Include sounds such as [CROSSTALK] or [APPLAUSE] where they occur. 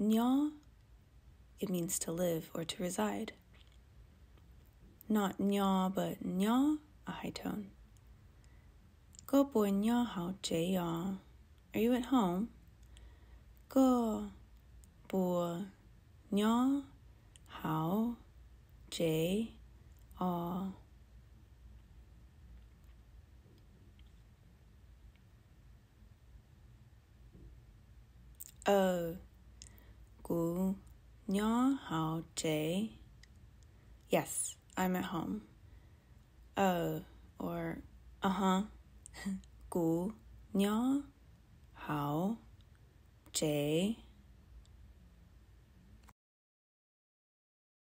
nyob, it means to live or to reside. Not nya, but nya, a high tone. Go boy nya how jay ya. Are you at home? Go boy nya how jay ah. Oh, gu nya how jay. Yes, I'm at home. Oh, or [LAUGHS] uh huh. gu nya how jay